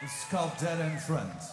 It's called Dead End Friends.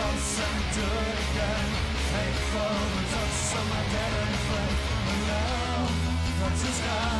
close and do it again Faithful, the touch of my dead and friend But now, that's the sky